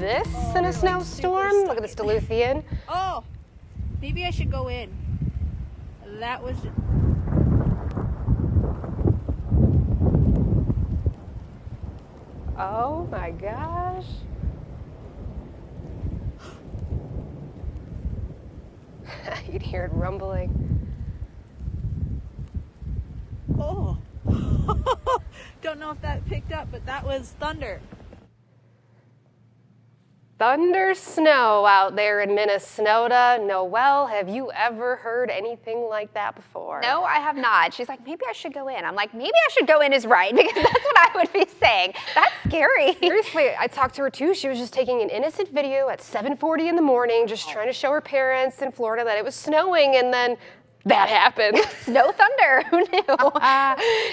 this in a snowstorm. Look at this Duluthian. Oh, maybe I should go in. That was. Oh my gosh. you can hear it rumbling. Oh. Don't know if that picked up, but that was thunder. Thunder snow out there in Minnesota. Noelle, have you ever heard anything like that before? No, I have not. She's like, maybe I should go in. I'm like, maybe I should go in is right because that's what I would be saying. That's scary. Seriously, I talked to her too. She was just taking an innocent video at 7:40 in the morning, just oh. trying to show her parents in Florida that it was snowing, and then that happened. Snow thunder. Who knew?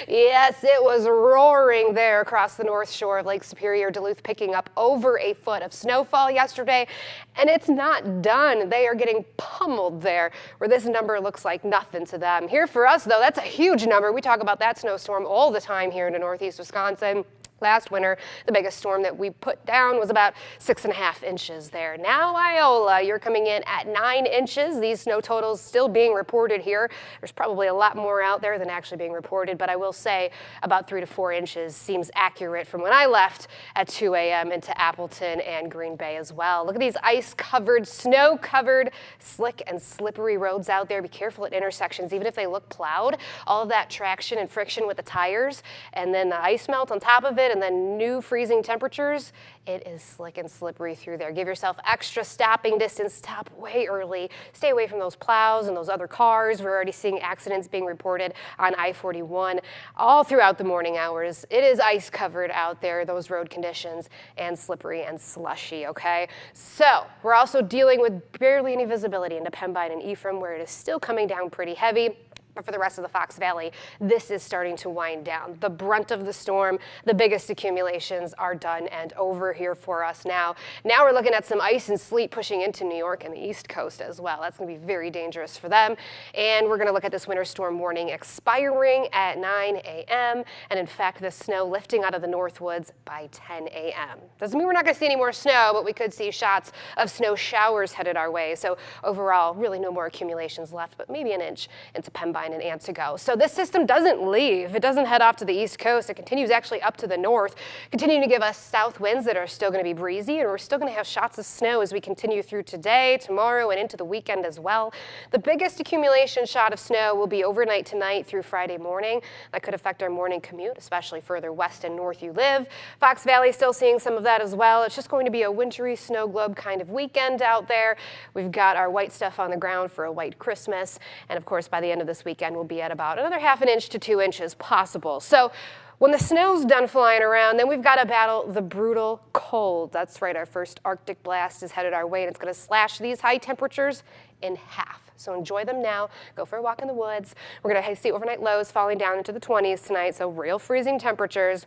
yes, it was roaring there across the north shore of Lake Superior, Duluth, picking up over a foot of snowfall yesterday. And it's not done. They are getting pummeled there, where this number looks like nothing to them. Here for us, though, that's a huge number. We talk about that snowstorm all the time here in the northeast Wisconsin. Last winter, the biggest storm that we put down was about six and a half inches there. Now, Iola, you're coming in at nine inches. These snow totals still being reported here. There's probably a lot more out there than actually being reported, but I will say about three to four inches seems accurate from when I left at 2 a.m. into Appleton and Green Bay as well. Look at these ice-covered, snow-covered, slick and slippery roads out there. Be careful at intersections, even if they look plowed. All of that traction and friction with the tires, and then the ice melt on top of it, and then new freezing temperatures, it is slick and slippery through there. Give yourself extra stopping distance. Stop way early. Stay away from those plows and those other cars. We're already seeing accidents being reported on I-41 all throughout the morning hours. It is ice covered out there, those road conditions, and slippery and slushy, okay? So we're also dealing with barely any visibility into Pembine and Ephraim, where it is still coming down pretty heavy. But for the rest of the Fox Valley, this is starting to wind down. The brunt of the storm, the biggest accumulations are done and over here for us now. Now we're looking at some ice and sleet pushing into New York and the East Coast as well. That's going to be very dangerous for them. And we're going to look at this winter storm warning expiring at 9 a.m. And in fact, the snow lifting out of the Northwoods by 10 a.m. Doesn't mean we're not going to see any more snow, but we could see shots of snow showers headed our way. So overall, really no more accumulations left, but maybe an inch into Pembine and Antigo. So this system doesn't leave. It doesn't head off to the east coast. It continues actually up to the north, continuing to give us south winds that are still going to be breezy, and we're still going to have shots of snow as we continue through today, tomorrow, and into the weekend as well. The biggest accumulation shot of snow will be overnight tonight through Friday morning. That could affect our morning commute, especially further west and north you live. Fox Valley still seeing some of that as well. It's just going to be a wintry snow globe kind of weekend out there. We've got our white stuff on the ground for a white Christmas, and of course by the end of this week, weekend will be at about another half an inch to two inches possible. So when the snow's done flying around, then we've got to battle the brutal cold. That's right, our first Arctic blast is headed our way, and it's going to slash these high temperatures in half. So enjoy them now. Go for a walk in the woods. We're going to see overnight lows falling down into the 20s tonight, so real freezing temperatures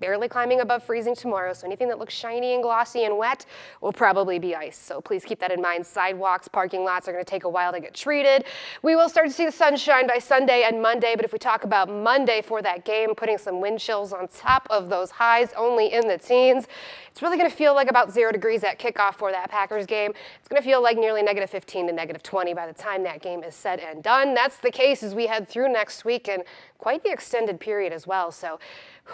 barely climbing above freezing tomorrow, so anything that looks shiny and glossy and wet will probably be ice. So please keep that in mind. Sidewalks, parking lots are going to take a while to get treated. We will start to see the sunshine by Sunday and Monday, but if we talk about Monday for that game, putting some wind chills on top of those highs only in the teens, it's really going to feel like about zero degrees at kickoff for that Packers game. It's going to feel like nearly negative 15 to negative 20 by the time that game is said and done. That's the case as we head through next week and quite the extended period as well. So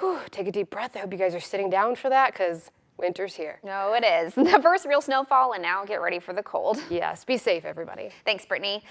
whew, take a deep breath. I hope you guys are sitting down for that because winter's here. No, it is. The first real snowfall, and now get ready for the cold. Yes, be safe, everybody. Thanks, Brittney.